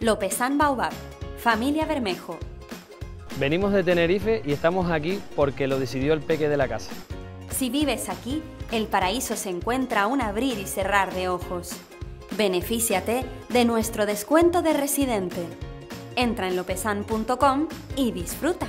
Lopesan Baobab, familia Bermejo. Venimos de Tenerife y estamos aquí porque lo decidió el peque de la casa. Si vives aquí, el paraíso se encuentra a un abrir y cerrar de ojos. Benefíciate de nuestro descuento de residente. Entra en lopesan.com y disfruta.